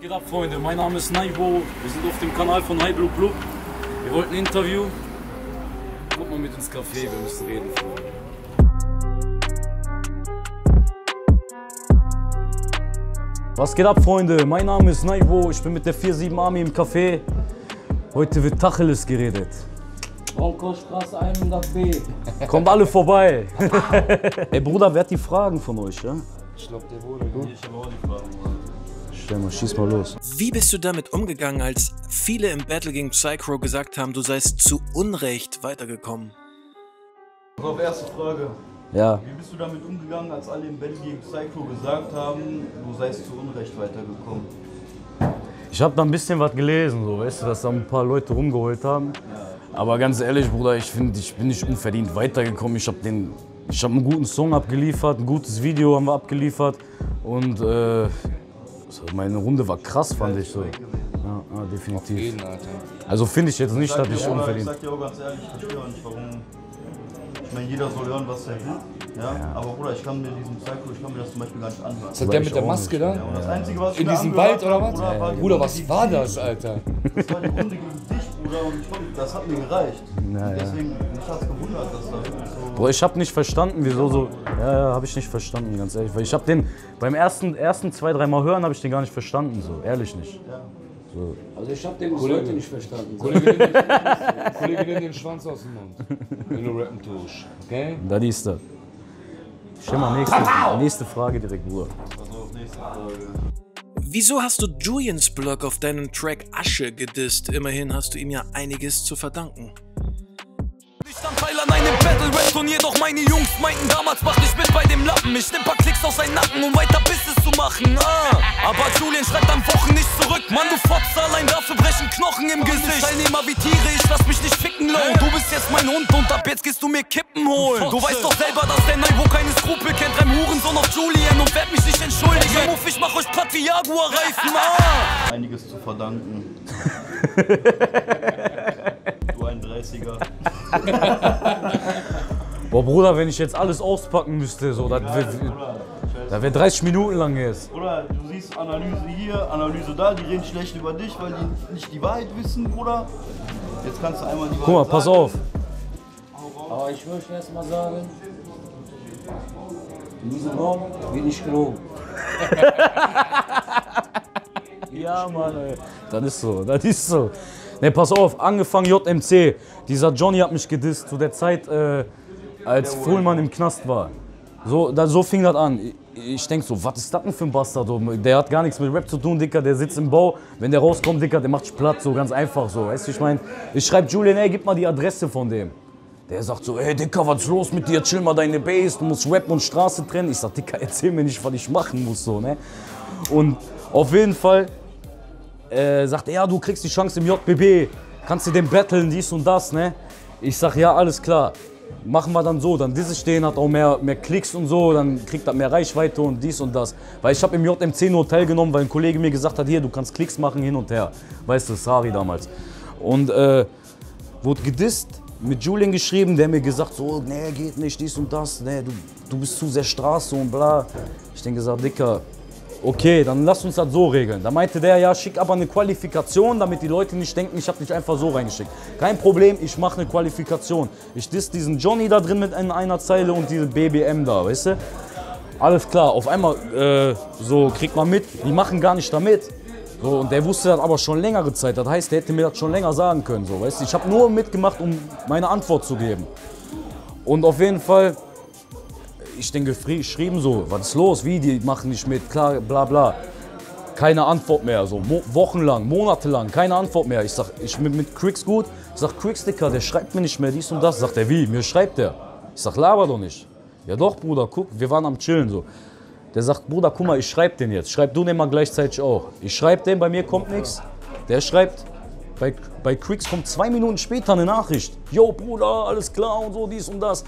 geht ab, Freunde? Mein Name ist Naibo. Wir sind auf dem Kanal von High Blue Club. Wir wollten ein Interview. Kommt mal mit ins Café, wir müssen reden. Freunde. Was geht ab, Freunde? Mein Name ist Naivo. Ich bin mit der 47 Army im Café. Heute wird Tacheles geredet. Bronkostraße 100b. Kommt alle vorbei. Ey Bruder, wer hat die Fragen von euch, ja? Ich glaube, der wurde. Ich habe auch die Fragen. Mal, schieß mal los. Wie bist du damit umgegangen, als viele im Battle gegen Psychro gesagt haben, du seist zu Unrecht weitergekommen? Also auf erste Frage. Ja. Wie bist du damit umgegangen, als alle im Battle gegen Psycho gesagt haben, du seist zu Unrecht weitergekommen? Ich habe da ein bisschen was gelesen, so, weißt du, dass da ein paar Leute rumgeholt haben. Aber ganz ehrlich, Bruder, ich finde, ich bin nicht unverdient weitergekommen. Ich habe den, ich habe einen guten Song abgeliefert, ein gutes Video haben wir abgeliefert und äh, meine Runde war krass, fand ich so. Ja, ja definitiv. Jeden. Also finde ich jetzt nicht, dass ich Bruder, ich unverdient. sag dir auch ganz ehrlich, ich verstehe auch nicht, warum. Ich meine, jeder soll hören, was er will. Ja? Aber Bruder, ich kann mir diesen Psycho, ich kann mir das zum Beispiel gar nicht anhören. Was hat der mit der Maske da? Ja, das Einzige, was ich In diesem Wald oder was? Bruder, die Bruder, was war das, Alter? Das war die Runde Bruder, und ich glaub, das hat mir gereicht. ja. Deswegen, mich hat's gewundert, dass da so. Boah, ich habe nicht verstanden, wieso so. Ja, ja, habe ich nicht verstanden, ganz ehrlich. Weil ich habe den beim ersten, ersten zwei, dreimal hören, habe ich den gar nicht verstanden, so ehrlich nicht. Also ich habe den bis heute nicht verstanden. Kollege, nimm den, Schwanz aus dem Mund, wenn du rappen tust. Okay? Da die ist das. Stell mal nächste, nächste Frage direkt, Bruder. Also, nächste Frage. Wieso hast du Julians Blog auf deinem Track Asche gedisst? Immerhin hast du ihm ja einiges zu verdanken. Ich stand teil an einem Battle-Rap-Turnier, doch meine Jungs meinten damals, mach dich mit bei dem Lappen. Ich nimm paar Klicks aus seinen Nacken, um weiter Business zu machen. Ah. Aber Julian schreibt am nicht. Mann, du Fotz, allein dafür brechen Knochen im Gesicht. Teilnehmer wie Tiere, ich lass mich nicht ficken, low. Du bist jetzt mein Hund und ab jetzt gehst du mir Kippen holen. Du weißt doch selber, dass der Naivo keine Skrupel kennt. Reim Hurensohn auf Julian und werd mich nicht entschuldigen. Muff, ich mach euch platt wie Jaguar-Reifen, ah. Einiges zu verdanken. du ein 30er. Boah, Bruder, wenn ich jetzt alles auspacken müsste, so, das wär, das wär 30 Minuten lang jetzt. Oder du siehst Analyse hier, Analyse da, die reden schlecht über dich, weil die nicht die Wahrheit wissen, Bruder. Jetzt kannst du einmal die Wahrheit Guck mal, pass sagen. auf. Aber ich möchte erst mal sagen, in diesem Raum bin ich gelogen. Ja, Mann, ey. Das ist so, das ist so. Ne, pass auf, angefangen JMC. Dieser Johnny hat mich gedisst zu der Zeit, äh, als Fuhlmann im Knast war. So, da, so fing das an. Ich, ich denk so, was ist das denn für ein Bastard? Der hat gar nichts mit Rap zu tun, Dicker. Der sitzt im Bau. Wenn der rauskommt, Dicker, der macht sich platt. So ganz einfach so. Weißt du, ich mein, ich schreib Julian, ey, gib mal die Adresse von dem. Der sagt so, ey Dicker, was ist los mit dir? Chill mal deine Base, du musst Rap und Straße trennen. Ich sag, Dicker, erzähl mir nicht, was ich machen muss, so, ne? Und auf jeden Fall äh, sagt er, ja, du kriegst die Chance im JBB, kannst du den battlen, dies und das, ne? Ich sag, ja, alles klar. Machen wir dann so, dann dieses stehen hat auch mehr, mehr Klicks und so, dann kriegt er mehr Reichweite und dies und das. Weil ich habe im JMC ein Hotel genommen, weil ein Kollege mir gesagt hat, hier, du kannst Klicks machen hin und her. Weißt du, Sari damals. Und äh, wurde gedisst, mit Julian geschrieben, der mir gesagt so, nee, geht nicht, dies und das, nee, du, du bist zu sehr Straße und bla. Ich denke gesagt, Dicker, okay, dann lass uns das so regeln. Da meinte der, ja, schick aber eine Qualifikation, damit die Leute nicht denken, ich habe dich einfach so reingeschickt. Kein Problem, ich mache eine Qualifikation. Ich diss diesen Johnny da drin mit in einer Zeile und diese BBM da, weißt du? Alles klar, auf einmal äh, so kriegt man mit, die machen gar nicht damit. So, und der wusste das aber schon längere Zeit. Das heißt, der hätte mir das schon länger sagen können. So, weißt? Ich habe nur mitgemacht, um meine Antwort zu geben. Und auf jeden Fall, ich denke, geschrieben so, was ist los, wie, die machen nicht mit, klar, bla bla. Keine Antwort mehr, so mo wochenlang, monatelang, keine Antwort mehr. Ich sag, ich bin mit Cricks gut. Ich sag, Cricks, Dicker, der schreibt mir nicht mehr dies und das. Sagt er, wie, mir schreibt der. Ich sag, laber doch nicht. Ja doch, Bruder, guck, wir waren am Chillen so. Der sagt, Bruder, guck mal, ich schreib den jetzt. Schreib du den mal gleichzeitig auch. Ich schreib den, bei mir kommt nichts. Der schreibt, bei, bei Cricks kommt zwei Minuten später eine Nachricht. Yo, Bruder, alles klar und so, dies und das.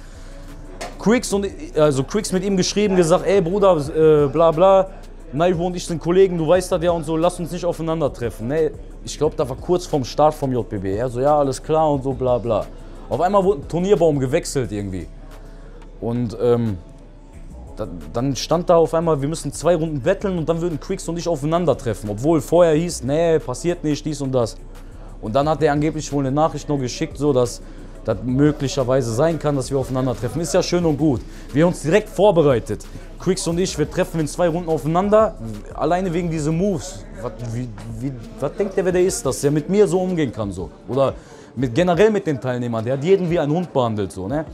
Quicks und also Quicks mit ihm geschrieben, gesagt, ey Bruder, äh, bla bla, Naivo und ich sind Kollegen, du weißt das ja und so, lass uns nicht aufeinandertreffen. Nee, ich glaube, da war kurz vorm Start vom JBB. Er so, ja, alles klar und so, bla bla. Auf einmal wurde ein Turnierbaum gewechselt irgendwie. Und ähm, da, dann stand da auf einmal, wir müssen zwei Runden betteln und dann würden Quicks und ich aufeinandertreffen. Obwohl vorher hieß, nee, passiert nicht, dies und das. Und dann hat er angeblich wohl eine Nachricht noch geschickt, so dass das möglicherweise sein kann, dass wir aufeinandertreffen. Ist ja schön und gut. Wir haben uns direkt vorbereitet. Quicks und ich, wir treffen in zwei Runden aufeinander, alleine wegen dieser Moves. Was, wie, wie, was denkt der, wer der ist, dass der mit mir so umgehen kann? So? Oder mit, generell mit den Teilnehmern, der hat jeden wie ein Hund behandelt. So, ne?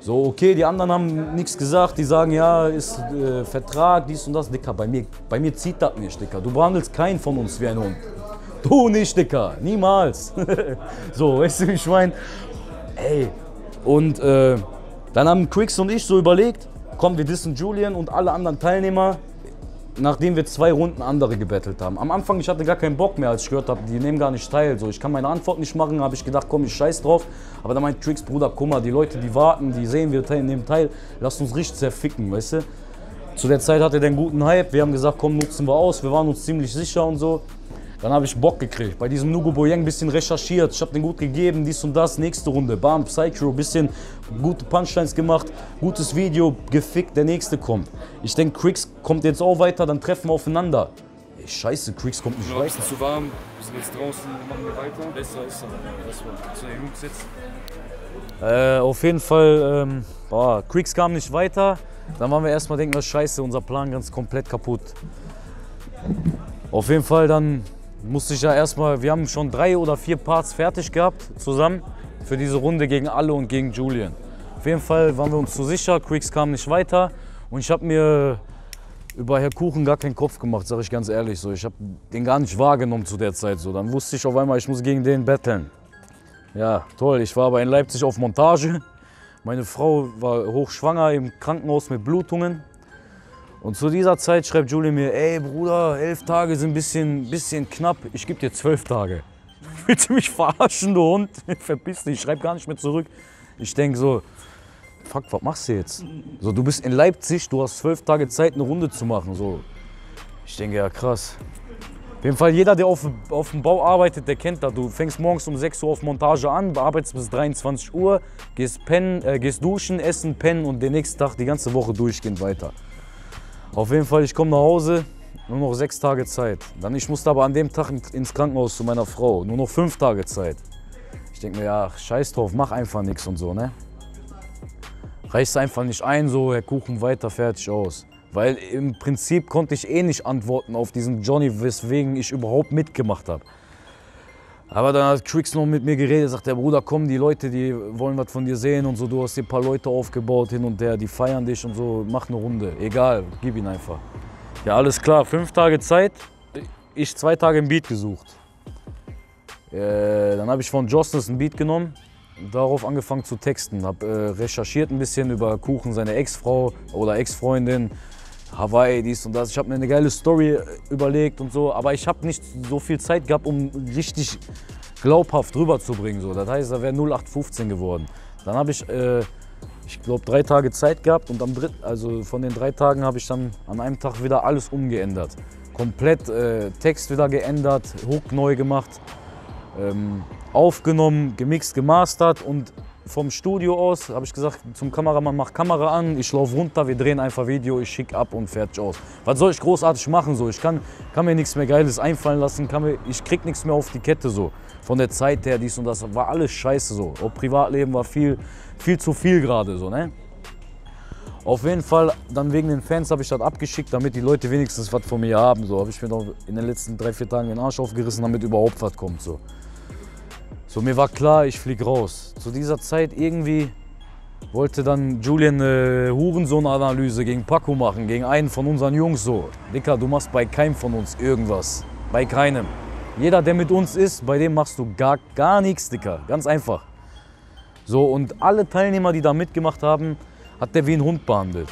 So, okay, die anderen haben nichts gesagt, die sagen, ja, ist äh, Vertrag, dies und das. Dicker, bei mir, bei mir zieht das nicht, Dicker. Du behandelst keinen von uns wie ein Hund. Du nicht, Dicker, niemals. so, weißt du, ich meine? Ey, und äh, dann haben Quicks und ich so überlegt, komm, wir dissen Julian und alle anderen Teilnehmer, nachdem wir zwei Runden andere gebettelt haben. Am Anfang, ich hatte gar keinen Bock mehr, als ich gehört habe, die nehmen gar nicht teil. So, ich kann meine Antwort nicht machen, habe ich gedacht, komm, ich scheiß drauf. Aber dann meint Tricks, Bruder, guck mal, die Leute, die warten, die sehen, wir nehmen teil, lass uns richtig zerficken, weißt du? Zu der Zeit hatte der einen guten Hype, wir haben gesagt, komm, nutzen wir aus, wir waren uns ziemlich sicher und so. Dann habe ich Bock gekriegt. Bei diesem Nugo Boyang ein bisschen recherchiert. Ich habe den gut gegeben, dies und das. Nächste Runde. Bam, Psycho, bisschen gute Punchlines gemacht. Gutes Video, gefickt. Der nächste kommt. Ich denke, Quicks kommt jetzt auch weiter, dann treffen wir aufeinander. Ey, scheiße, Quicks kommt nicht weiter. bisschen zu warm, wir sind jetzt draußen, machen wir weiter. Besser ist er. Das war zu den Jungs jetzt. Äh, auf jeden Fall, ähm, boah, Quicks kam nicht weiter. Dann waren wir erstmal denken, wir scheiße, unser Plan ganz komplett kaputt. Auf jeden Fall, dann musste ich ja erstmal, wir haben schon drei oder vier Parts fertig gehabt zusammen für diese Runde gegen alle und gegen Julian. Auf jeden Fall waren wir uns zu sicher, Quicks kam nicht weiter und ich habe mir über Herr Kuchen gar keinen Kopf gemacht, sage ich ganz ehrlich. So. Ich habe den gar nicht wahrgenommen zu der Zeit. So. Dann wusste ich auf einmal, ich muss gegen den betteln. Ja, toll. Ich war aber in Leipzig auf Montage. Meine Frau war hochschwanger im Krankenhaus mit Blutungen. Und zu dieser Zeit schreibt Julie mir, ey Bruder, elf Tage sind ein bisschen, bisschen knapp, ich gebe dir zwölf Tage. Willst du mich verarschen, du Hund? Verpiss dich, ich schreib gar nicht mehr zurück. Ich denke so, fuck, was machst du jetzt? So, du bist in Leipzig, du hast zwölf Tage Zeit, eine Runde zu machen. So. Ich denke, ja krass. Auf jeden Fall, jeder, der auf, auf dem Bau arbeitet, der kennt das. Du fängst morgens um 6 Uhr auf Montage an, bearbeitest bis 23 Uhr, gehst, pennen, äh, gehst duschen, essen, pennen und den nächsten Tag die ganze Woche durchgehend weiter. Auf jeden Fall, ich komme nach Hause, nur noch sechs Tage Zeit. Dann, ich musste aber an dem Tag in- ins Krankenhaus zu meiner Frau, nur noch fünf Tage Zeit. Ich denke mir, ja, scheiß drauf, mach einfach nichts und so, ne? Reichst einfach nicht ein, so, Herr Kuchen, weiter, fertig, aus. Weil im Prinzip konnte ich eh nicht antworten auf diesen Johnny, weswegen ich überhaupt mitgemacht habe. Aber dann hat Quicks noch mit mir geredet, sagt der Bruder, komm, die Leute, die wollen was von dir sehen und so, du hast dir ein paar Leute aufgebaut hin und her, die feiern dich und so, mach eine Runde. Egal, gib ihn einfach. Ja, alles klar, fünf Tage Zeit, ich zwei Tage ein Beat gesucht. Äh, dann habe ich von Jostens ein Beat genommen, darauf angefangen zu texten, habe äh, recherchiert ein bisschen über Kuchen, seine Ex-Frau oder Ex-Freundin, Hawaii, dies und das. Ich habe mir eine geile Story überlegt und so, aber ich habe nicht so viel Zeit gehabt, um richtig glaubhaft rüberzubringen. So. Das heißt, da wäre 0815 geworden. Dann habe ich, äh, ich glaube, drei Tage Zeit gehabt und am dritten, also von den drei Tagen habe ich dann an einem Tag wieder alles umgeändert. Komplett äh, Text wieder geändert, Hook neu gemacht, ähm, aufgenommen, gemixt, gemastert und vom Studio aus habe ich gesagt zum Kameramann, mach Kamera an, ich laufe runter, wir drehen einfach Video, ich schick ab und fertig aus. Was soll ich großartig machen so? Ich kann, kann mir nichts mehr Geiles einfallen lassen, kann mir, ich krieg nichts mehr auf die Kette so. Von der Zeit her, dies und das, war alles scheiße so. Auch Privatleben war viel, viel zu viel gerade so, ne? Auf jeden Fall, dann wegen den Fans habe ich das abgeschickt, damit die Leute wenigstens was von mir haben. So habe ich mir noch in den letzten drei, vier Tagen den Arsch aufgerissen, damit überhaupt was kommt. So. So, mir war klar, ich flieg raus. Zu dieser Zeit irgendwie wollte dann Julian eine Hurensohn-Analyse gegen Paco machen, gegen einen von unseren Jungs so. Dicker, du machst bei keinem von uns irgendwas. Bei keinem. Jeder, der mit uns ist, bei dem machst du gar, gar nichts, Dicker. Ganz einfach. So, und alle Teilnehmer, die da mitgemacht haben, hat der wie ein Hund behandelt.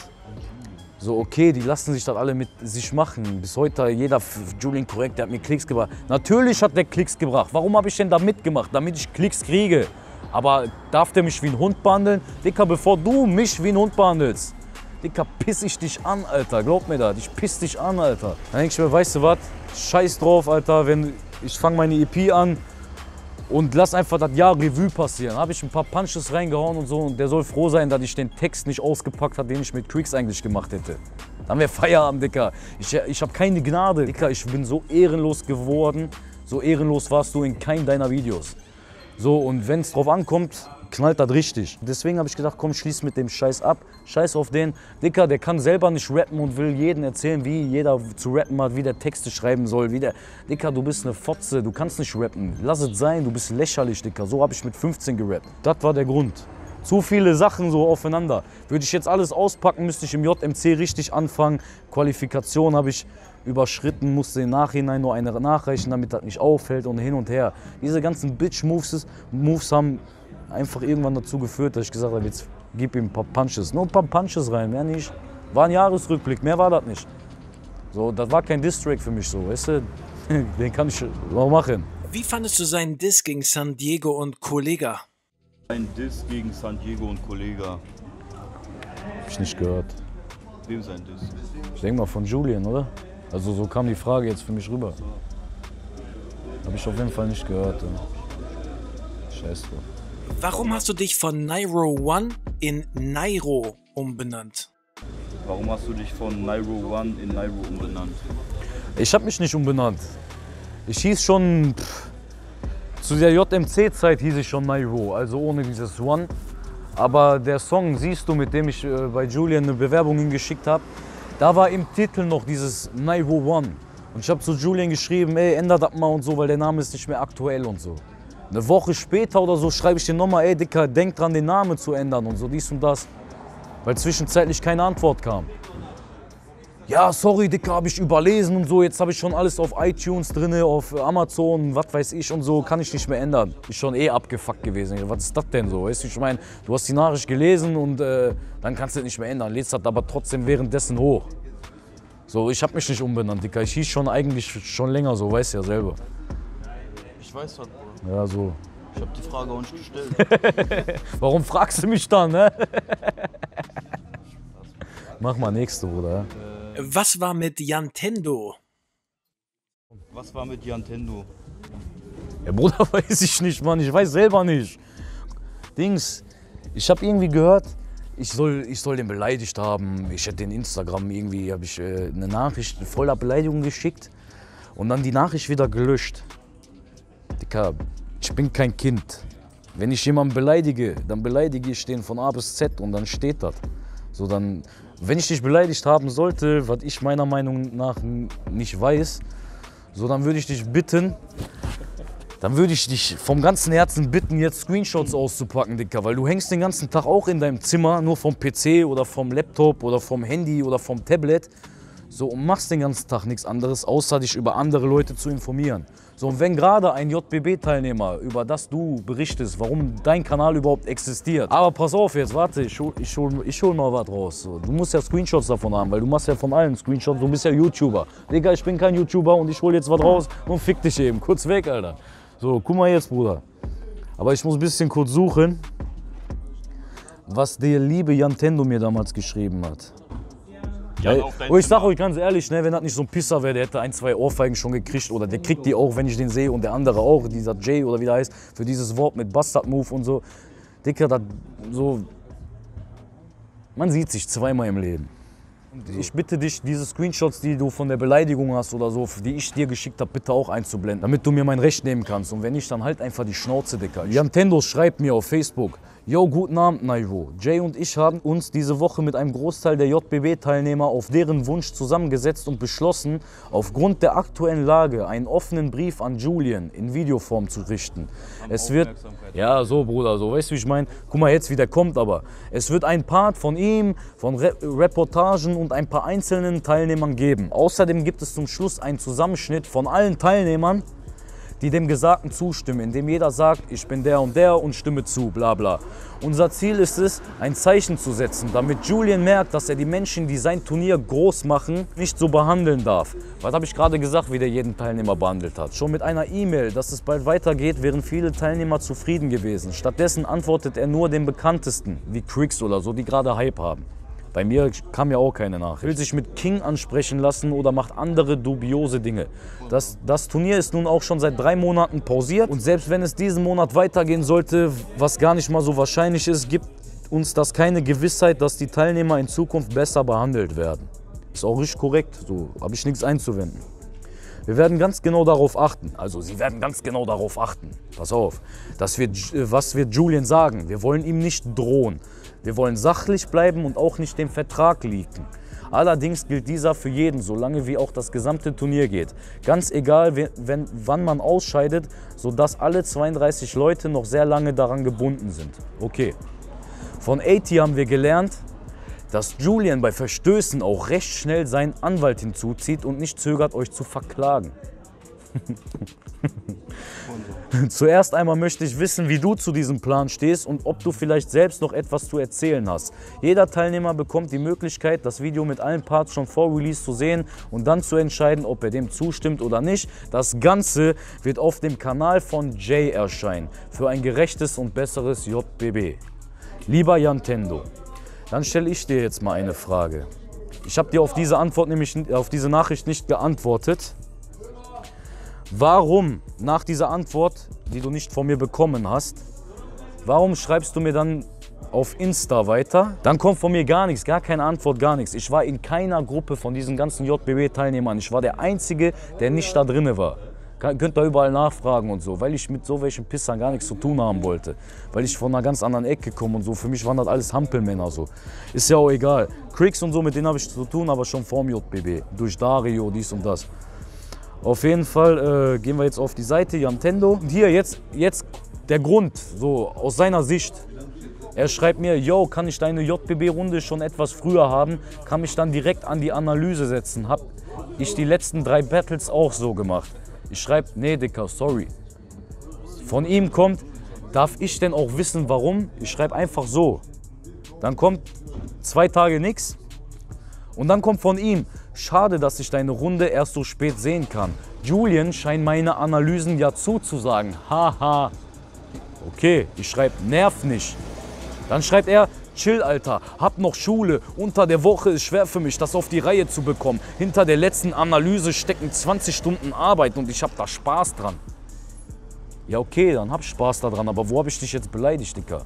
So, okay, die lassen sich das alle mit sich machen. Bis heute, jeder Julian korrekt, der hat mir Klicks gebracht. Natürlich hat der Klicks gebracht. Warum habe ich denn da mitgemacht? Damit ich Klicks kriege. Aber darf der mich wie ein Hund behandeln? Dicker, bevor du mich wie ein Hund behandelst, Dicker, piss ich dich an, Alter. Glaub mir das, ich piss dich an, Alter. Dann denk ich mir, weißt du was? Scheiß drauf, Alter. Wenn, ich fange meine EP an und lass einfach das Jahr Revue passieren. Habe ich ein paar Punches reingehauen und so und der soll froh sein, dass ich den Text nicht ausgepackt habe, den ich mit Creeks eigentlich gemacht hätte. Dann wäre Feierabend, Dicker. Ich, ich habe keine Gnade, Dicker. Ich bin so ehrenlos geworden. So ehrenlos warst du in keinem deiner Videos. So, und wenn es drauf ankommt, knallt das richtig. Deswegen habe ich gedacht, komm, schließ mit dem Scheiß ab. Scheiß auf den. Dicker, der kann selber nicht rappen und will jedem erzählen, wie jeder zu rappen hat, wie der Texte schreiben soll. Wie der Dicker, du bist eine Fotze, du kannst nicht rappen. Lass es sein, du bist lächerlich, Dicker. So habe ich mit 15 gerappt. Das war der Grund. Zu viele Sachen so aufeinander. Würde ich jetzt alles auspacken, müsste ich im JMC richtig anfangen. Qualifikation habe ich überschritten, musste im Nachhinein nur eine nachreichen, damit das nicht auffällt und hin und her. Diese ganzen Bitch-Moves Moves haben einfach irgendwann dazu geführt, dass ich gesagt habe, jetzt gib ihm ein paar Punches. Nur ein paar Punches rein, mehr nicht. War ein Jahresrückblick, mehr war das nicht. So, das war kein Diss-Track für mich so, weißt du? Den kann ich auch machen. Wie fandest du seinen Diss gegen San Diego und Kollega? Ein Diss gegen San Diego und Kollega. Hab ich nicht gehört. Wem sein Diss? Ich denke mal von Julian, oder? Also so kam die Frage jetzt für mich rüber. Habe ich auf jeden Fall nicht gehört. Ja. Scheiß drauf. Warum hast du dich von Nairo One in Nairo umbenannt? Warum hast du dich von Nairo One in Nairo umbenannt? Ich habe mich nicht umbenannt. Ich hieß schon, pff, zu der JMC-Zeit hieß ich schon Nairo, also ohne dieses One. Aber der Song, siehst du, mit dem ich äh, bei Julian eine Bewerbung hingeschickt habe, da war im Titel noch dieses Nairo One. Und ich habe zu Julian geschrieben, ey, ändert das mal und so, weil der Name ist nicht mehr aktuell und so. Eine Woche später oder so schreibe ich dir nochmal, ey Dicker, denk dran, den Namen zu ändern und so, dies und das. Weil zwischenzeitlich keine Antwort kam. Ja, sorry, Dicker, habe ich überlesen und so. Jetzt habe ich schon alles auf iTunes drin, auf Amazon, was weiß ich und so. Kann ich nicht mehr ändern. Ist schon eh abgefuckt gewesen. Was ist das denn so? Weißt du, ich meine, du hast die Nachricht gelesen und äh, dann kannst du es nicht mehr ändern. Lädst das aber trotzdem währenddessen hoch. So, ich habe mich nicht umbenannt, Dicker. Ich hieß schon eigentlich schon länger so, weißt ja selber. Ich weiß das, Bruder. Ja, so. Ich habe die Frage auch nicht gestellt. Warum fragst du mich dann, ne? Mach mal nächste, Bruder. Was war mit Yantendo? Was war mit Yantendo? Ja, Bruder, weiß ich nicht, Mann. Ich weiß selber nicht. Dings, ich habe irgendwie gehört, ich soll, ich soll den beleidigt haben. Ich hätte den Instagram irgendwie, habe ich äh, eine Nachricht voller Beleidigung geschickt und dann die Nachricht wieder gelöscht. Dicker, ich bin kein Kind. Wenn ich jemanden beleidige, dann beleidige ich den von A bis Z und dann steht das. So dann, wenn ich dich beleidigt haben sollte, was ich meiner Meinung nach nicht weiß, so dann würde ich dich bitten, dann würde ich dich vom ganzen Herzen bitten, jetzt Screenshots auszupacken, Dicker, weil du hängst den ganzen Tag auch in deinem Zimmer, nur vom PC oder vom Laptop oder vom Handy oder vom Tablet. So und machst den ganzen Tag nichts anderes, außer dich über andere Leute zu informieren. So und wenn gerade ein JBB-Teilnehmer, über das du berichtest, warum dein Kanal überhaupt existiert. Aber pass auf jetzt, warte, ich hol, ich hol, ich hol mal was raus. Du musst ja Screenshots davon haben, weil du machst ja von allen Screenshots, du bist ja YouTuber. Digga, ich bin kein YouTuber und ich hol jetzt was raus und fick dich eben. Kurz weg, Alter. So, guck mal jetzt, Bruder. Aber ich muss ein bisschen kurz suchen, was der liebe Jantendo mir damals geschrieben hat. Weil, oh, ich sag euch ganz ehrlich, ne, wenn das nicht so ein Pisser wäre, der hätte ein, zwei Ohrfeigen schon gekriegt oder der kriegt die auch, wenn ich den sehe und der andere auch, dieser Jay oder wie der heißt, für dieses Wort mit Bastard Move und so. Dicker, das so. Man sieht sich zweimal im Leben. Ich bitte dich, diese Screenshots, die du von der Beleidigung hast oder so, die ich dir geschickt habe, bitte auch einzublenden, damit du mir mein Recht nehmen kannst. Und wenn nicht, dann halt einfach die Schnauze, Dicker. Nintendo schreibt mir auf Facebook, Yo, guten Abend, Nairo. Jay und ich haben uns diese Woche mit einem Großteil der JBB-Teilnehmer auf deren Wunsch zusammengesetzt und beschlossen, aufgrund der aktuellen Lage einen offenen Brief an Julian in Videoform zu richten. Es wird, ja, so Bruder, so, weißt du, wie ich meine? Guck mal jetzt, wie der kommt, aber es wird ein Part von ihm, von Re Reportagen und ein paar einzelnen Teilnehmern geben. Außerdem gibt es zum Schluss einen Zusammenschnitt von allen Teilnehmern, die dem Gesagten zustimmen, indem jeder sagt, ich bin der und der und stimme zu, bla bla. Unser Ziel ist es, ein Zeichen zu setzen, damit Julian merkt, dass er die Menschen, die sein Turnier groß machen, nicht so behandeln darf. Was habe ich gerade gesagt, wie der jeden Teilnehmer behandelt hat? Schon mit einer E-Mail, dass es bald weitergeht, wären viele Teilnehmer zufrieden gewesen. Stattdessen antwortet er nur den Bekanntesten, wie Cricks oder so, die gerade Hype haben. Bei mir kam ja auch keine Nachricht. Will sich mit King ansprechen lassen oder macht andere dubiose Dinge. Das, das Turnier ist nun auch schon seit drei Monaten pausiert. Und selbst wenn es diesen Monat weitergehen sollte, was gar nicht mal so wahrscheinlich ist, gibt uns das keine Gewissheit, dass die Teilnehmer in Zukunft besser behandelt werden. Ist auch richtig korrekt, so habe ich nichts einzuwenden. Wir werden ganz genau darauf achten, also Sie werden ganz genau darauf achten, pass auf, dass wir, was wir Julian sagen. Wir wollen ihm nicht drohen. Wir wollen sachlich bleiben und auch nicht den Vertrag leaken. Allerdings gilt dieser für jeden, solange wie auch das gesamte Turnier geht. Ganz egal, wenn, wann man ausscheidet, sodass alle 32 Leute noch sehr lange daran gebunden sind. Okay. Von AT haben wir gelernt, dass Julian bei Verstößen auch recht schnell seinen Anwalt hinzuzieht und nicht zögert, euch zu verklagen. Zuerst einmal möchte ich wissen, wie du zu diesem Plan stehst und ob du vielleicht selbst noch etwas zu erzählen hast. Jeder Teilnehmer bekommt die Möglichkeit, das Video mit allen Parts schon vor Release zu sehen und dann zu entscheiden, ob er dem zustimmt oder nicht. Das Ganze wird auf dem Kanal von Jay erscheinen für ein gerechtes und besseres JBB. Lieber Jantendo, dann stelle ich dir jetzt mal eine Frage. Ich habe dir auf diese Antwort nämlich auf diese Nachricht nicht geantwortet. Warum nach dieser Antwort, die du nicht von mir bekommen hast, warum schreibst du mir dann auf Insta weiter? Dann kommt von mir gar nichts, gar keine Antwort, gar nichts. Ich war in keiner Gruppe von diesen ganzen JBB-Teilnehmern. Ich war der Einzige, der nicht da drinne war. Könnt ihr überall nachfragen und so, weil ich mit so welchen Pissern gar nichts zu tun haben wollte. Weil ich von einer ganz anderen Ecke komme und so. Für mich waren das alles Hampelmänner so. Ist ja auch egal. Cricks und so, mit denen habe ich zu tun, aber schon vorm JBB. Durch Dario, dies und das. Auf jeden Fall äh, gehen wir jetzt auf die Seite Yamtendo. Und hier jetzt, jetzt der Grund, so aus seiner Sicht. Er schreibt mir, yo, kann ich deine JBB-Runde schon etwas früher haben? Kann mich dann direkt an die Analyse setzen. Hab ich die letzten drei Battles auch so gemacht. Ich schreibe, nee, Dicker, sorry. Von ihm kommt, darf ich denn auch wissen, warum? Ich schreibe einfach so. Dann kommt zwei Tage nichts. Und dann kommt von ihm, schade, dass ich deine Runde erst so spät sehen kann. Julian scheint meine Analysen ja zuzusagen. Haha. Okay, ich schreibe, nerv nicht. Dann schreibt er, chill, Alter, hab noch Schule. Unter der Woche ist schwer für mich, das auf die Reihe zu bekommen. Hinter der letzten Analyse stecken 20 Stunden Arbeit und ich hab da Spaß dran. Ja, okay, dann hab Spaß daran, aber wo hab ich dich jetzt beleidigt, Dicker?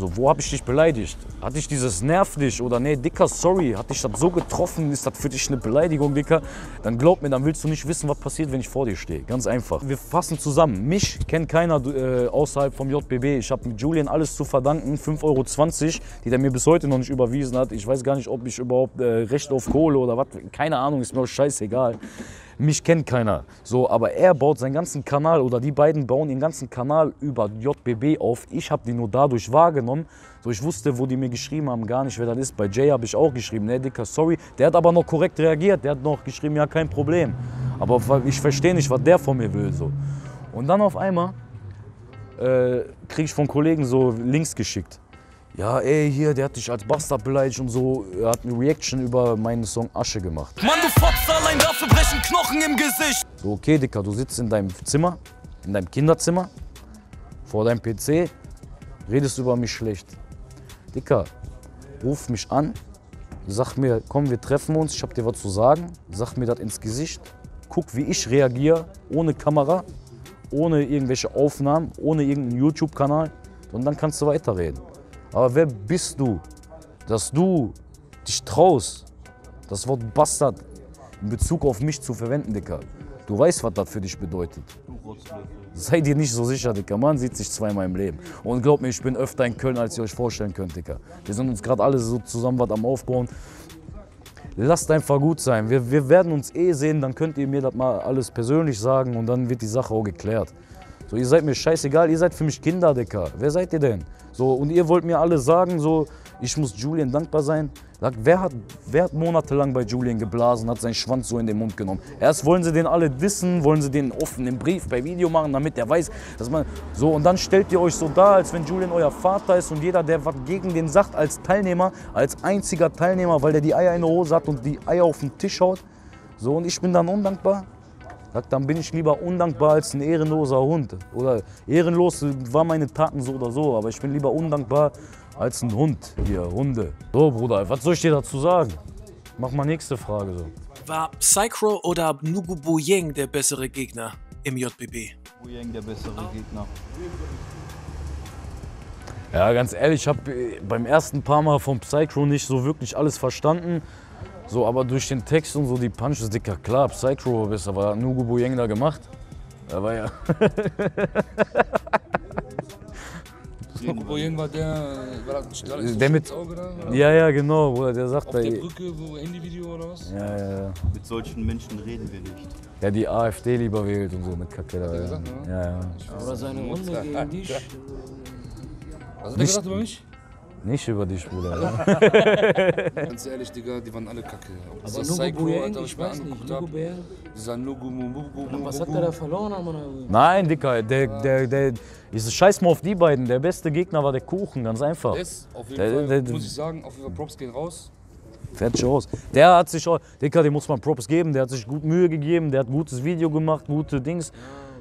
So, wo habe ich dich beleidigt? Hatte ich dieses Nerv dich oder nee, Dicker, sorry, hat dich das so getroffen, ist das für dich eine Beleidigung, Dicker? Dann glaub mir, dann willst du nicht wissen, was passiert, wenn ich vor dir stehe. Ganz einfach. Wir fassen zusammen. Mich kennt keiner äh, außerhalb vom JBB. Ich habe mit Julian alles zu verdanken, 5,20 Euro, die der mir bis heute noch nicht überwiesen hat. Ich weiß gar nicht, ob ich überhaupt äh, Recht auf Kohle oder was, keine Ahnung, ist mir auch scheißegal mich kennt keiner. So, aber er baut seinen ganzen Kanal oder die beiden bauen ihren ganzen Kanal über JBB auf. Ich habe die nur dadurch wahrgenommen. So, ich wusste, wo die mir geschrieben haben, gar nicht, wer das ist. Bei Jay habe ich auch geschrieben, ne, Dicker, sorry. Der hat aber noch korrekt reagiert. Der hat noch geschrieben, ja, kein Problem. Aber ich verstehe nicht, was der von mir will. So. Und dann auf einmal äh, kriege ich von Kollegen so Links geschickt ja, ey, hier, der hat dich als Bastard beleidigt und so. Er hat eine Reaction über meinen Song Asche gemacht. Mann, du Fotz, allein dafür brechen Knochen im Gesicht. So, okay, Dicker, du sitzt in deinem Zimmer, in deinem Kinderzimmer, vor deinem PC, redest über mich schlecht. Dicker, ruf mich an, sag mir, komm, wir treffen uns, ich hab dir was zu sagen, sag mir das ins Gesicht, guck, wie ich reagiere, ohne Kamera, ohne irgendwelche Aufnahmen, ohne irgendeinen YouTube-Kanal und dann kannst du weiterreden. Aber wer bist du, dass du dich traust, das Wort Bastard in Bezug auf mich zu verwenden, Dicker? Du weißt, was das für dich bedeutet. Sei dir nicht so sicher, Dicker. Man sieht sich zweimal im Leben. Und glaub mir, ich bin öfter in Köln, als ihr euch vorstellen könnt, Dicker. Wir sind uns gerade alle so zusammen was am Aufbauen. Lasst einfach gut sein. Wir, wir werden uns eh sehen, dann könnt ihr mir das mal alles persönlich sagen und dann wird die Sache auch geklärt. So, ihr seid mir scheißegal, ihr seid für mich Kinder, Dicker. Wer seid ihr denn? So, und ihr wollt mir alle sagen, so, ich muss Julian dankbar sein. Sagt, wer hat, wer hat monatelang bei Julian geblasen, hat seinen Schwanz so in den Mund genommen? Erst wollen sie den alle wissen, wollen sie den offen im Brief bei Video machen, damit der weiß, dass man. So, und dann stellt ihr euch so dar, als wenn Julian euer Vater ist und jeder, der was gegen den sagt, als Teilnehmer, als einziger Teilnehmer, weil der die Eier in der Hose hat und die Eier auf den Tisch haut. So, und ich bin dann undankbar. Sagt, dann bin ich lieber undankbar als ein ehrenloser Hund. Oder ehrenlos war meine Taten so oder so, aber ich bin lieber undankbar als ein Hund. Hier, Hunde. So, Bruder, was soll ich dir dazu sagen? Mach mal nächste Frage so. War Psychro oder Nugubu Yeng der bessere Gegner im JBB? Wuyang der bessere Gegner. Ja, ganz ehrlich, ich habe beim ersten paar Mal vom Psychro nicht so wirklich alles verstanden. So, aber durch den Text und so die Punches, dicker, klar, Psychro war besser, aber Nugu Boyeng da gemacht. Er war ja. Irgendwann war der, war das, war Der mit- Auge da? Ja, ja, genau, Bruder, der sagt Auf da. der Ja, Brücke, wo Handyvideo oder was? ja, ja. Mit solchen Menschen reden wir nicht. Der die AfD lieber wählt und so mit Kacke da. Ja, ja. ja. Oder seine Runde gegen dich. Was hat er gesagt über mich? Nicht über dich, Bruder. Ganz ehrlich, Digga, die waren alle kacke. Ob das Aber das Nugu Psycho, Boyeng, Alter, was ich ich mir weiß nicht. angeguckt Nugu hab. Boyeng. Dieser Nugu, Mubu, Was hat der da verloren? Mann? Nein, Dicker, der, der, der, ich scheiß mal auf die beiden. Der beste Gegner war der Kuchen, ganz einfach. Das auf jeden Der- Fall, der- der- muss ich sagen, auf jeden Fall Props gehen raus. Fertig aus. Der hat sich, auch- Dicker, dem muss man Props geben, der hat sich gut Mühe gegeben, der hat gutes Video gemacht, gute Dings.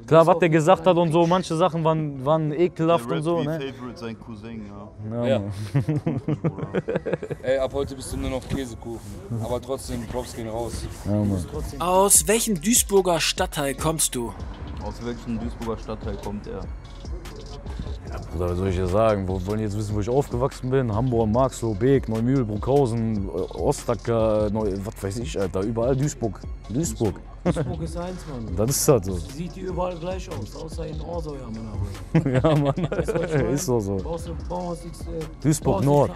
Klar, was der gesagt hat und so, manche Sachen waren, waren ekelhaft Der und so, ne? Favorite, sein Cousin, ja. Ja, Ja. Ey, ab heute bist du nur noch Käsekuchen. Aber trotzdem, Props gehen raus. Ja, Mann. Aus welchem Duisburger Stadtteil kommst du? Aus welchem Duisburger Stadtteil kommt er? Bruder, was soll ich dir sagen? Wo, wollen die jetzt wissen, wo ich aufgewachsen bin? Hamburg, Marxloh, Beek, Neumühl, Bruckhausen, Ostacker, Neu was weiß ich, Alter. Überall Duisburg. Duisburg. Duisburg ist eins, Mann. Das ist halt so. Sieht die überall gleich aus, außer in Orso, ja, Mann. Ja, Mann. Meine? ist so so. Äh, Duisburg Nord.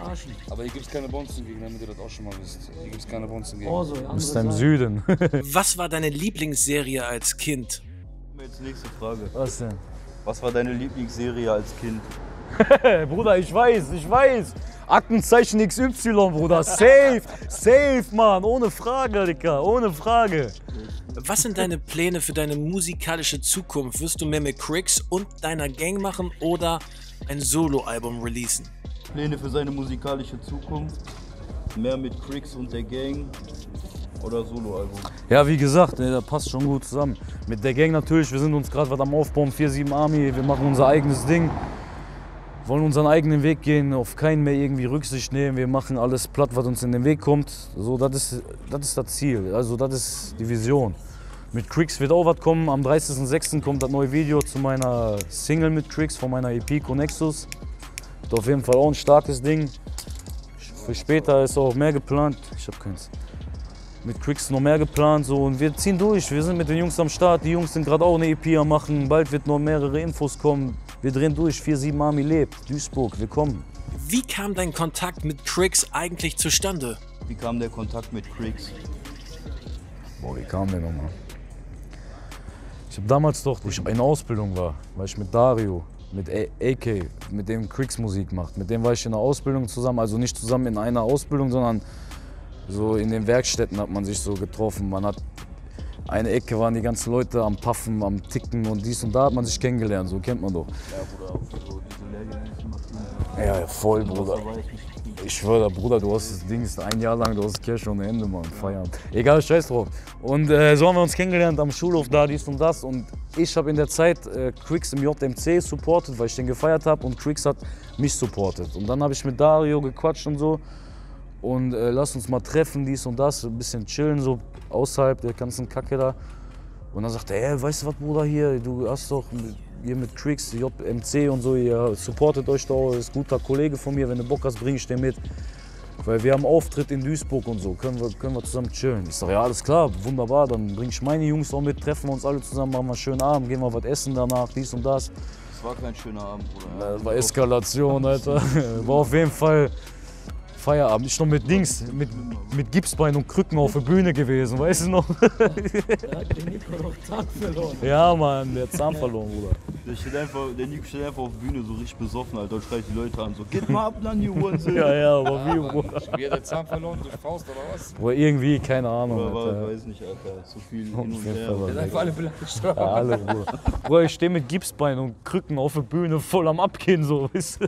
Aber hier gibt's keine Bonzen-Gegner, damit ihr das auch schon mal wisst. Hier gibt's keine Bonzen-Gegner. Orso, ja, Du bist im. Süden. Was war deine Lieblingsserie als Kind? Jetzt nächste Frage. Was denn? Was war deine Lieblingsserie als Kind? Bruder, ich weiß, ich weiß. Aktenzeichen XY, Bruder. Safe, safe, Mann. Ohne Frage, Dicker. Ohne Frage. Was sind deine Pläne für deine musikalische Zukunft? Wirst du mehr mit Cricks und deiner Gang machen oder ein Soloalbum releasen? Pläne für seine musikalische Zukunft? Mehr mit Cricks und der Gang oder Soloalbum? Ja, wie gesagt, ne, das passt schon gut zusammen. Mit der Gang natürlich, wir sind uns gerade was am Aufbauen, 4-7 Army, wir machen unser eigenes Ding. Wollen unseren eigenen Weg gehen, auf keinen mehr irgendwie Rücksicht nehmen. Wir machen alles platt, was uns in den Weg kommt. So, das ist, das ist das Ziel, also das ist die Vision. Mit Cricks wird auch was kommen. Am 30.06. kommt das neue Video zu meiner Single mit Cricks von meiner EP Connexus. Wird auf jeden Fall auch ein starkes Ding. Für später ist auch mehr geplant. Ich habe keins mit Cricks noch mehr geplant so und wir ziehen durch. Wir sind mit den Jungs am Start. Die Jungs sind gerade auch eine EP am machen. Bald wird noch mehrere Infos kommen. Wir drehen durch. 4-7 Army lebt. Duisburg, willkommen. Wie kam dein Kontakt mit Cricks eigentlich zustande? Wie kam der Kontakt mit Cricks? Boah, wie kam der nochmal? Ich habe damals doch, wo ich in Ausbildung war, war ich mit Dario, mit AK, mit dem Cricks Musik macht. Mit dem war ich in der Ausbildung zusammen, also nicht zusammen in einer Ausbildung, sondern so in den Werkstätten hat man sich so getroffen. Man hat eine Ecke waren die ganzen Leute am Paffen, am Ticken und dies und da hat man sich kennengelernt, so kennt man doch. Ja, Bruder, so diese Lehrgänge, machen. Ja, ja, voll, Bruder. Ich schwöre, Bruder, du hast das Ding ein Jahr lang, du hast Kirche ohne Ende, Mann. Feiern. Egal, scheiß drauf. Und äh, so haben wir uns kennengelernt am Schulhof da, dies und das. Und ich habe in der Zeit äh, Cricks im JMC supportet, weil ich den gefeiert habe. Und Cricks hat mich supportet. Und dann habe ich mit Dario gequatscht und so. Und äh, lass uns mal treffen, dies und das. Ein bisschen chillen, so außerhalb der ganzen Kacke da. Und dann sagt er, ey, weißt du was, Bruder, hier, du hast doch mit, hier mit Cricks, JMC und so, ihr supportet euch doch, ist ein guter Kollege von mir, wenn du Bock hast, bring ich den mit. Weil wir haben Auftritt in Duisburg und so, können wir, können wir zusammen chillen. Ich sag, ja, alles klar, wunderbar, dann bring ich meine Jungs auch mit, treffen wir uns alle zusammen, machen wir einen schönen Abend, gehen wir was essen danach, dies und das. Das war kein schöner Abend, Bruder. Das war Eskalation, Alter. War auf jeden Fall Feierabend. Ich noch mit Dings, mit, mit Gipsbein und Krücken auf der Bühne gewesen, weißt du noch? Da hat der Nico noch Zahn verloren. Ja, Mann, der hat Zahn verloren, Bruder. Der, steht einfach, der Nico steht einfach auf der Bühne so richtig besoffen, Alter, und schreit die Leute an, so, geht mal ab, dann, ihr Uhrensinn. Ja, ja, aber wie, Bruder? Wie hat der Zahn verloren durch Faust oder was? Bruder, irgendwie, keine Ahnung, Oder war, Alter. weiß nicht, Alter, zu viel hin und her. Der ist einfach alle beleidigt. Ja, alle, Bruder. Bruder, ich stehe mit Gipsbein und Krücken auf der Bühne voll am Abgehen, so, weißt du?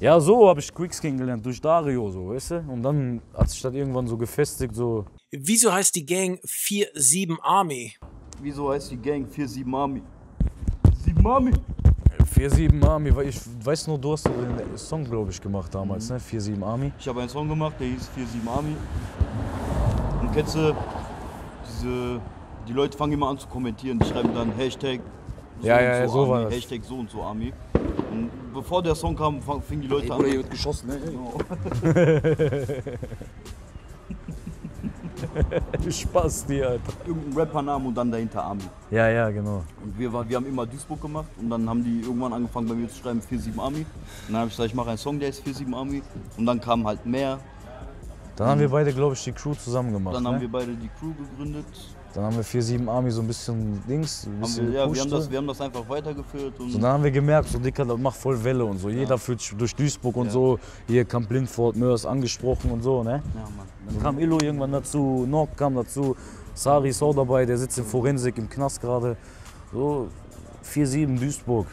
Ja, so habe ich Quicks kennengelernt, durch Dario, so, weißt du? Und dann hat sich das irgendwann so gefestigt, so. Wieso heißt die Gang 4-7 Army? wieso heißt die Gang 47 Army? 7 Army? 4-7 Army, weil ich weiß nur, du hast so den Song, glaube ich, gemacht damals, ne? 4-7 Army. Ich habe einen Song gemacht, der hieß 47 Army. Und kennst du diese. Die Leute fangen immer an zu kommentieren, die schreiben dann Hashtag so Ja, und ja, ja, so Army. Hashtag so und so Army. Bevor der Song kam, fingen die Leute Ey, an. Bruder, hier wird geschossen, ne? Spaß dir, Alter. irgendeinen Rappernamen und dann dahinter Army. Ja, ja, genau. Und wir, war, wir haben immer Duisburg gemacht und dann haben die irgendwann angefangen bei mir zu schreiben 47 Army. Und dann habe ich gesagt, ich mache einen Song, der ist 47 Army. Und dann kamen halt mehr. Dann haben wir beide, glaube ich, die Crew zusammen gemacht. Dann ne? haben wir beide die Crew gegründet. Dann haben wir 4-7 Army so ein bisschen Dings, ein Haben bisschen wir, ja, wir, haben das, so. wir haben das einfach weitergeführt. Und So, dann haben wir gemerkt, so Dicker, das macht voll Welle und so. Jeder sich durch Duisburg und Ja. so. Hier Camp Lindford, Mörs angesprochen und so, ne? ja, Mann. Dann kam Illo irgendwann dazu, Nock kam dazu, Sari ist auch dabei, der sitzt in Forensik im Knast gerade. So, 4-7 Duisburg.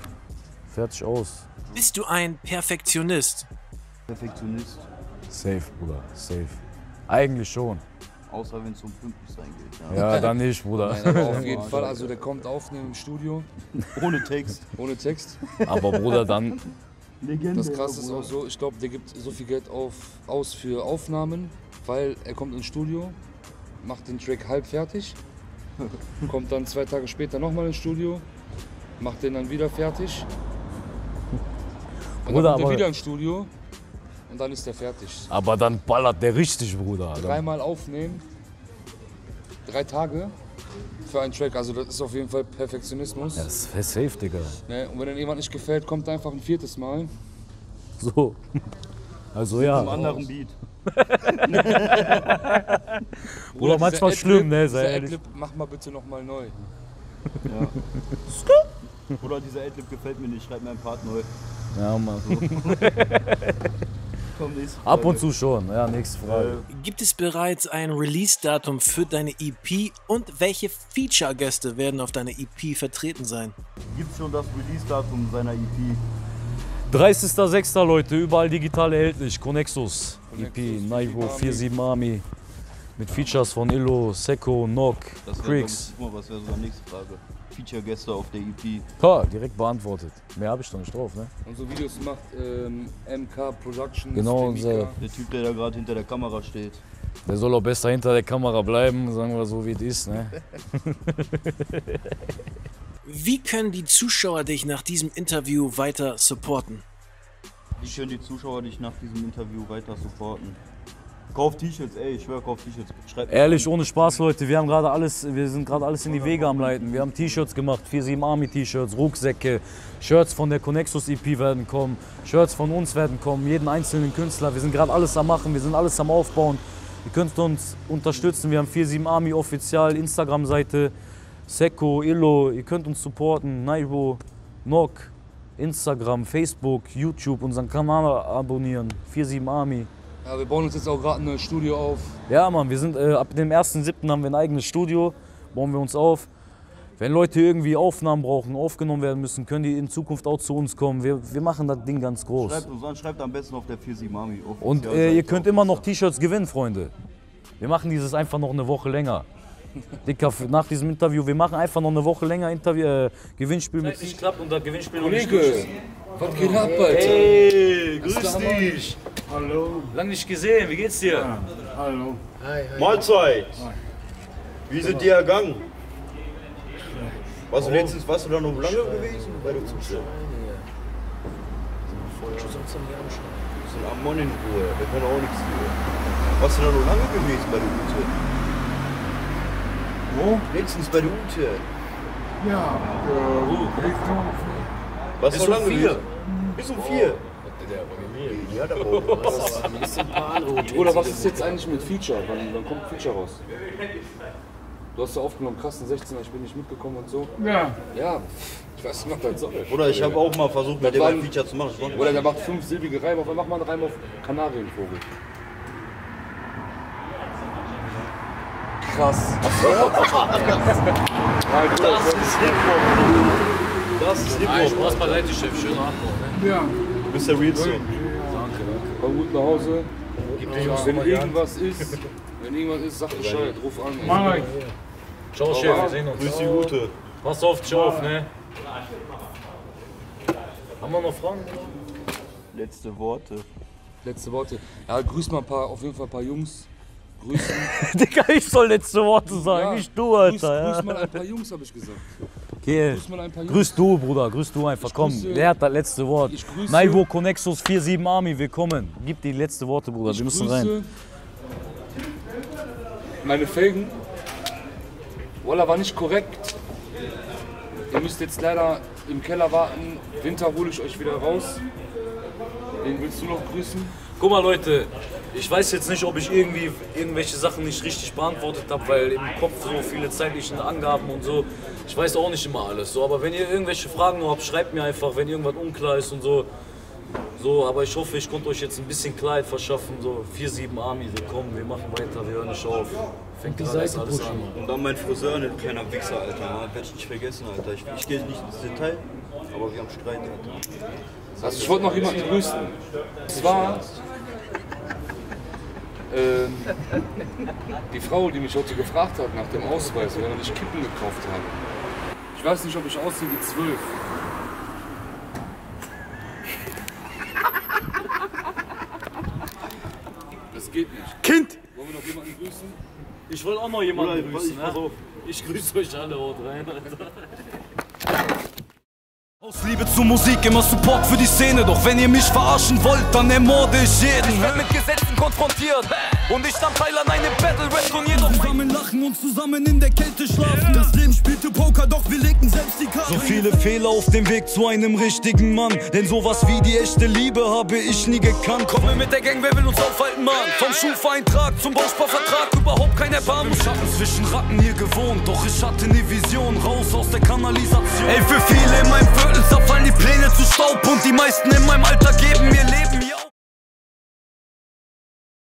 Fertig aus. Bist du ein Perfektionist? Perfektionist. Safe, Bruder, safe. Eigentlich schon. Außer wenn es um pünktlich sein geht. Ja. Ja, dann nicht, Bruder. Nein, aber auf jeden Fall, also der kommt aufnehmen im Studio, Ohne Text. ohne Text. Aber Bruder, dann, Legende. Das krasse ist auch so, ich glaube, der gibt so viel Geld auf, aus für Aufnahmen, weil er kommt ins Studio, macht den Track halb fertig, kommt dann zwei Tage später nochmal ins Studio, macht den dann wieder fertig. Und Bruder, dann kommt er aber- wieder ins Studio und dann ist er fertig. aber dann ballert der richtig, Bruder. Dreimal aufnehmen, drei Tage für einen Track, also das ist auf jeden Fall Perfektionismus. das ist safe, Digga. Ne? Und wenn dann jemand nicht gefällt, kommt einfach ein viertes Mal. So. Also ja. anderen Beat. Bruder, manchmal schlimm, ne, sei dieser ehrlich. Mach mal bitte nochmal neu. Oder dieser Adlib gefällt mir nicht, schreib mir ein Part neu. Ja, Mann. Komm, nächste Ab und zu schon. Ja, nächste Frage. Gibt es bereits ein Release-Datum für deine EP und welche Feature-Gäste werden auf deiner EP vertreten sein? Gibt schon das Release-Datum seiner E EP? 30.06. Leute, überall digital erhältlich. Connexus, EP, Connexus, Naivo, 47 47 Army. Mit Features von Illo, Seko, Nock, so- Guck mal, was wäre so die nächste Frage? Feature-Gäste auf der EP. Ha, direkt beantwortet. Mehr habe ich doch nicht drauf, ne? Und so Videos macht ähm, MK Productions. Genau, unser- Der Typ, der da gerade hinter der Kamera steht. Der soll auch besser hinter der Kamera bleiben, sagen wir so, wie es ist, ne? Wie können die Zuschauer dich nach diesem Interview weiter supporten? Wie können die Zuschauer dich nach diesem Interview weiter supporten? Kauf T-Shirts, ey, ich schwör, kauf T-Shirts. Ehrlich, ohne Spaß, Leute, wir haben gerade alles, wir sind gerade alles in die Wege am Leiten. Wir haben T-Shirts gemacht, 47 Army T-Shirts, Rucksäcke, Shirts von der Connexus EP werden kommen, Shirts von uns werden kommen, jeden einzelnen Künstler. Wir sind gerade alles am machen, wir sind alles am aufbauen. Ihr könnt uns unterstützen, wir haben 47 Army offizial Instagram-Seite, Seko, Illo, ihr könnt uns supporten, Nairo, Nock, Instagram, Facebook, YouTube, unseren Kanal abonnieren, 47 Army. Ja, wir bauen uns jetzt auch gerade ein neues Studio auf. Ja, Mann, wir sind äh, ab dem 1.7. haben wir ein eigenes Studio, bauen wir uns auf. Wenn Leute irgendwie Aufnahmen brauchen, aufgenommen werden müssen, können die in Zukunft auch zu uns kommen. Wir, wir machen das Ding ganz groß. Schreibt uns an, schreibt am besten auf der 47 Army. Und äh, ihr könnt immer noch T-Shirts gewinnen, Freunde. Wir machen dieses einfach noch eine Woche länger. Dicker, nach diesem Interview, wir machen einfach noch eine Woche länger Interview, äh, Gewinnspiel mit. Nicht klappt und das Gewinnspiel Kollege, was geht ab, Alter? Hey, grüß dich! Lang nicht gesehen, wie geht's dir? Mahlzeit! Wie sind die ergangen? Warst du letztens, warst du da noch lange gewesen bei der Zuschauer? Wir sind am Mann in Ruhe, wir können auch nichts für. Warst du da noch lange gewesen bei der Ute? Wo? Letztens bei der Ute. Ja, Warst du Bis noch um lange vier. Bis um vier. Was. Oder was ist jetzt eigentlich mit Feature? Wann, wann kommt Feature raus? Du hast ja aufgenommen, krassen 16er, ich bin nicht mitgekommen und so. ja. Ja, ich weiß nicht, was das soll. Oder ich habe auch mal versucht, mit dem ein Feature zu machen. Oder der macht fünf silbige Reime, auf einmal macht man einen Reim auf Kanarienvogel. Krass. Das ist Das ist Hip-Hop. Spaß beiseite, Chef. Schöner Abbau. Ja, Du bist der Realste. Komm gut nach Hause. Wenn irgendwas ist, wenn irgendwas ist, sag Bescheid, ruf an. mach. Ciao, Chef, wir sehen uns. Grüß die Gute. Pass auf, ciao, auf, ne? Haben wir noch Fragen? Letzte Worte. Letzte Worte. Ja, grüß mal ein paar, auf jeden Fall ein paar Jungs. Grüßen. Digga, ich soll letzte Worte sagen, Ja, nicht du, grüß, Alter. grüß Ja. mal ein paar Jungs, habe ich gesagt. Okay. Grüß mal ein paar Jungs. Grüß du, Bruder, grüß du einfach. Komm, grüße- wer hat das letzte Wort? Ich grüße- Naivo Connexus 47 Army, willkommen. Gib die letzte Worte, Bruder, wir müssen rein. Meine Felgen. Walla war nicht korrekt. Ihr müsst jetzt leider im Keller warten. Winter hole ich euch wieder raus. Wen willst du noch grüßen? Guck mal, Leute, ich weiß jetzt nicht, ob ich irgendwie irgendwelche Sachen nicht richtig beantwortet habe, weil im Kopf so viele zeitliche Angaben und so. Ich weiß auch nicht immer alles. So, aber wenn ihr irgendwelche Fragen noch habt, schreibt mir einfach, wenn irgendwas unklar ist und so. So, aber ich hoffe, ich konnte euch jetzt ein bisschen Klarheit verschaffen. So, 4-7 Army, willkommen, wir machen weiter, wir hören nicht auf. Fängt gerade erst alles an. Und dann mein Friseur, ein kleiner Wichser, Alter. Man, werd ich nicht vergessen, Alter. Ich, ich gehe nicht ins Detail, aber wir haben Streit, Alter. Also ich wollte noch jemanden grüßen. Und zwar ähm, die Frau, die mich heute gefragt hat nach dem Ausweis, wenn ich Kippen gekauft habe. Ich weiß nicht, ob ich aussehe wie zwölf. Das geht nicht. Kind! Wollen wir noch jemanden grüßen? Ich wollte auch noch jemanden Bruder, grüßen. ich- pass ne? auf. Ich grüße euch alle, haut rein, Alter. Aus Liebe zur Musik immer Support für die Szene, doch wenn ihr mich verarschen wollt, dann ermorde ich jeden. Ich bin mit Gesetzen konfrontiert und ich stand teil an einem Battle-Rap-Turnier, doch zusammen lachen und zusammen in der Kälte schlafen. Das Leben spielte Poker, doch wir legten selbst die Karten. So viele Fehler auf dem Weg zu einem richtigen Mann, denn sowas wie die echte Liebe habe ich nie gekannt. Kommen wir mit der Gang, wer will uns aufhalten, Mann? Vom Schulvereintrag zum Bausparvertrag, überhaupt kein Erbarmen. Im Schatten zwischen Ratten hier gewohnt, doch ich hatte nie Vision, raus aus der Kanalisation. Ey, für viele in meinem Viertel zerfallen die Pläne zu Staub und die meisten in meinem Alter geben ihr Leben